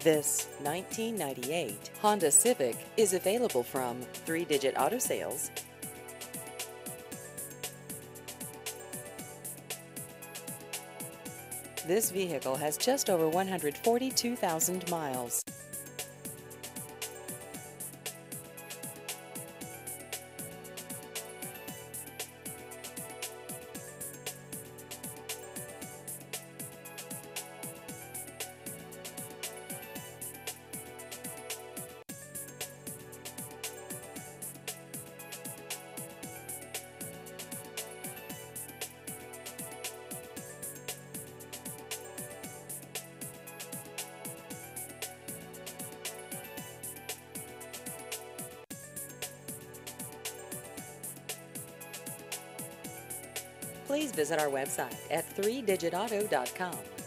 This 1998 Honda Civic is available from Three Digit Auto Sales. This vehicle has just over 142,000 miles. Please visit our website at 3digitauto.com.